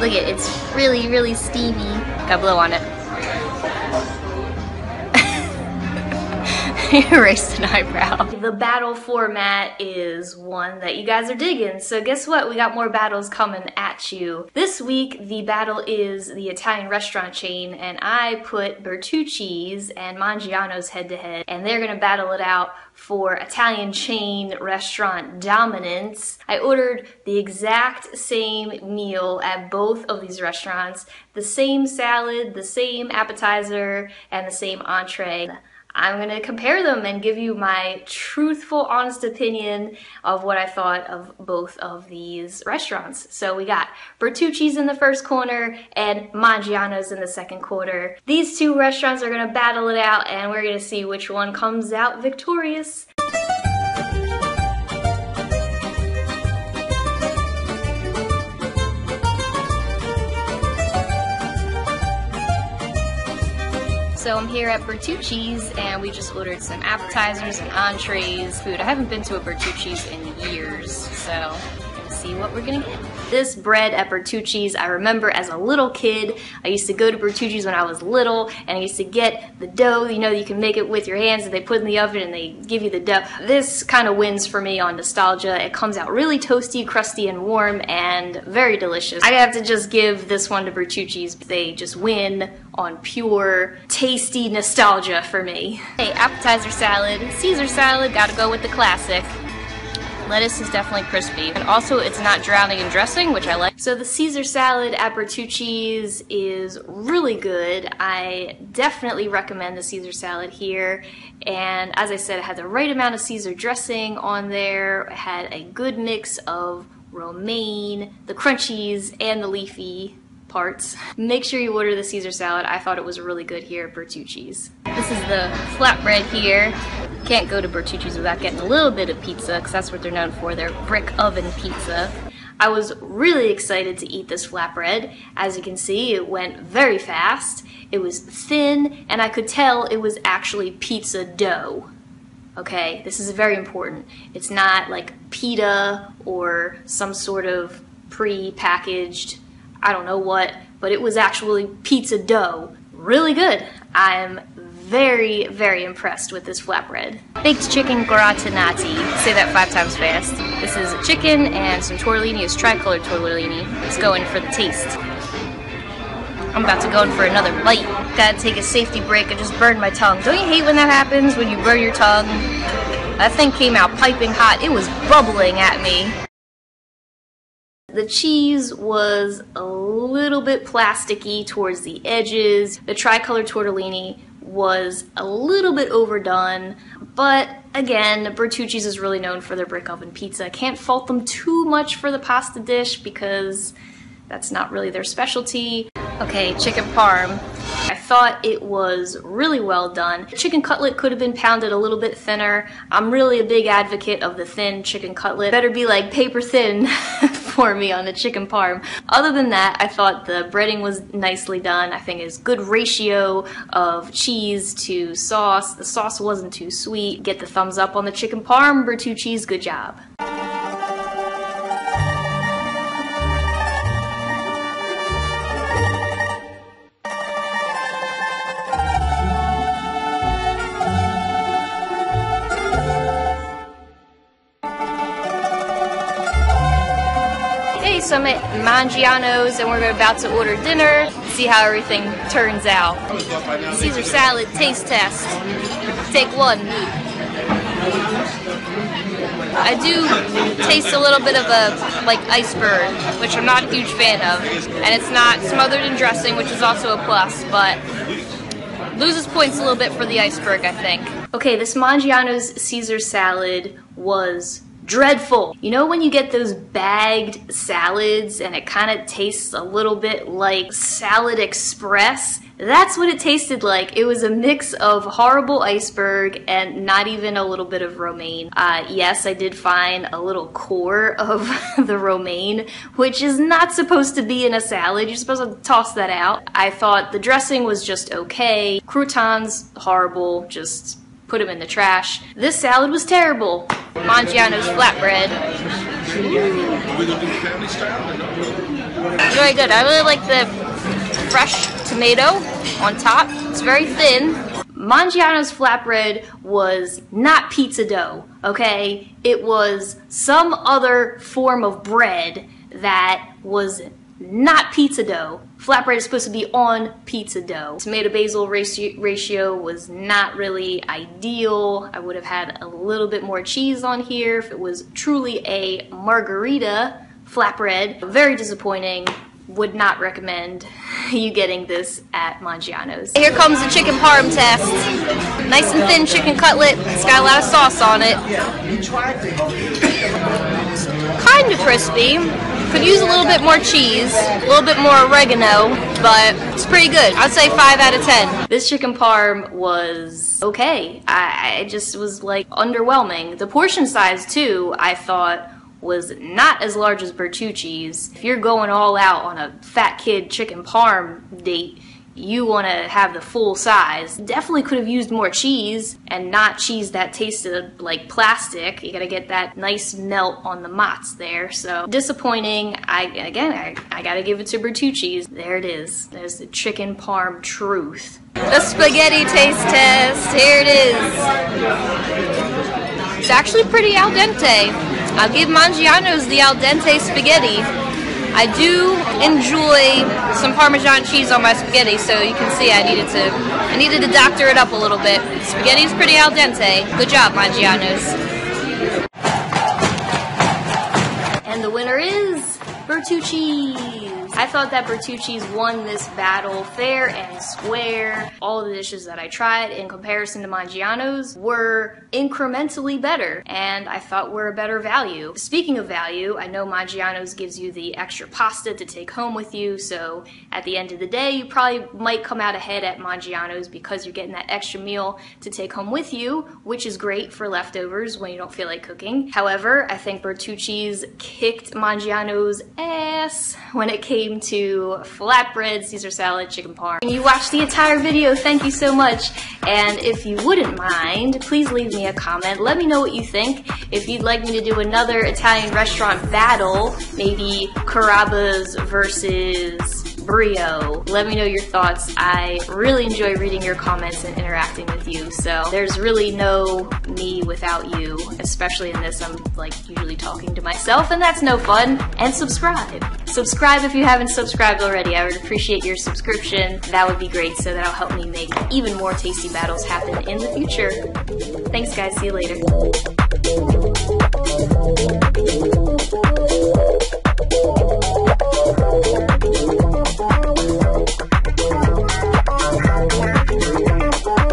Look at it, it's really, really steamy. Got blow on it. Erased an eyebrow. The battle format is one that you guys are digging, so guess what? We got more battles coming at you. This week, the battle is the Italian restaurant chain, and I put Bertucci's and Maggiano's head to head, and they're gonna battle it out for Italian chain restaurant dominance. I ordered the exact same meal at both of these restaurants, the same salad, the same appetizer, and the same entree. I'm gonna compare them and give you my truthful, honest opinion of what I thought of both of these restaurants. So we got Bertucci's in the first corner and Maggiano's in the second quarter. These two restaurants are gonna battle it out and we're gonna see which one comes out victorious. So I'm here at Bertucci's and we just ordered some appetizers and entrees, food. I haven't been to a Bertucci's in years, so see what we're gonna get. This bread at Bertucci's, I remember as a little kid, I used to go to Bertucci's when I was little, and I used to get the dough, you know, you can make it with your hands, and they put in the oven and they give you the dough. This kind of wins for me on nostalgia. It comes out really toasty, crusty, and warm, and very delicious. I have to just give this one to Bertucci's. They just win on pure, tasty nostalgia for me. Hey, appetizer salad, Caesar salad, gotta go with the classic. Lettuce is definitely crispy. And also it's not drowning in dressing, which I like. So the Caesar salad at Bertucci's is really good. I definitely recommend the Caesar salad here. And as I said, it had the right amount of Caesar dressing on there. It had a good mix of romaine, the crunchies, and the leafy parts. Make sure you order the Caesar salad. I thought it was really good here at Bertucci's. This is the flatbread here. Can't go to Bertucci's without getting a little bit of pizza because that's what they're known for, their brick oven pizza. I was really excited to eat this flatbread. As you can see, it went very fast. It was thin, and I could tell it was actually pizza dough. Okay, this is very important. It's not like pita or some sort of pre-packaged, I don't know what, but it was actually pizza dough. Really good. I'm very, very impressed with this flatbread. Baked chicken gratinati. Say that five times fast. This is a chicken and some tortellini. It's tricolored tortellini. Let's go in for the taste. I'm about to go in for another bite. Gotta take a safety break. I just burned my tongue. Don't you hate when that happens, when you burn your tongue? That thing came out piping hot. It was bubbling at me. The cheese was a little bit plasticky towards the edges. The tricolor tortellini was a little bit overdone, but again, Bertucci's is really known for their brick oven pizza. Can't fault them too much for the pasta dish because that's not really their specialty. Okay, chicken parm. I thought it was really well done. chicken cutlet could have been pounded a little bit thinner. I'm really a big advocate of the thin chicken cutlet. Better be like paper thin for me on the chicken parm. Other than that, I thought the breading was nicely done. I think it's good ratio of cheese to sauce. The sauce wasn't too sweet. Get the thumbs up on the chicken parm. Bertucci's, good job. So I'm at Maggiano's and we're about to order dinner, see how everything turns out. Caesar salad taste test. Take one. I do taste a little bit of a like iceberg, which I'm not a huge fan of. And it's not smothered in dressing, which is also a plus, but loses points a little bit for the iceberg, I think. Okay, this Maggiano's Caesar salad was dreadful. You know when you get those bagged salads and it kind of tastes a little bit like Salad Express? That's what it tasted like. It was a mix of horrible iceberg and not even a little bit of romaine. Uh, yes, I did find a little core of the romaine, which is not supposed to be in a salad. You're supposed to toss that out. I thought the dressing was just okay. Croutons, horrible, just put them in the trash. This salad was terrible. Maggiano's flatbread. very good. I really like the fresh tomato on top. It's very thin. Maggiano's flatbread was not pizza dough, okay? It was some other form of bread that was not pizza dough. Flatbread is supposed to be on pizza dough. Tomato basil ratio, was not really ideal. I would have had a little bit more cheese on here if it was truly a margarita flatbread. Very disappointing. Would not recommend you getting this at Maggiano's. Here comes the chicken parm test. Nice and thin chicken cutlet. It's got a lot of sauce on it. Kind of crispy. Could use a little bit more cheese, a little bit more oregano, but it's pretty good. I'd say 5 out of 10. This chicken parm was okay. I, I just was like underwhelming. The portion size too, I thought was not as large as Bertucci's. If you're going all out on a fat kid chicken parm date, you want to have the full size. Definitely could have used more cheese and not cheese that tasted like plastic. You gotta get that nice melt on the mozz there. So disappointing. I Again, I, I gotta give it to Bertucci's. There it is. There's the chicken parm truth. The spaghetti taste test. Here it is. It's actually pretty al dente. I'll give Maggiano's the al dente spaghetti. I do enjoy some Parmesan cheese on my spaghetti, so you can see I needed to I needed to doctor it up a little bit. Spaghetti's pretty al dente. Good job, Maggiano's. And the winner is Bertucci's. I thought that Bertucci's won this battle fair and square. All the dishes that I tried in comparison to Maggiano's were incrementally better and I thought were a better value. Speaking of value, I know Maggiano's gives you the extra pasta to take home with you, so at the end of the day, you probably might come out ahead at Maggiano's because you're getting that extra meal to take home with you, which is great for leftovers when you don't feel like cooking. However, I think Bertucci's kicked Maggiano's ass when it came to flatbread, Caesar salad, chicken parm. You watched the entire video, thank you so much. And if you wouldn't mind, please leave me a comment. Let me know what you think. If you'd like me to do another Italian restaurant battle, maybe Carrabba's versus Brio. Let me know your thoughts. I really enjoy reading your comments and interacting with you. So there's really no me without you, especially in this. I'm like usually talking to myself and that's no fun. And subscribe. Subscribe if you haven't subscribed already. I would appreciate your subscription. That would be great so that'll help me make even more tasty battles happen in the future. Thanks guys. See you later.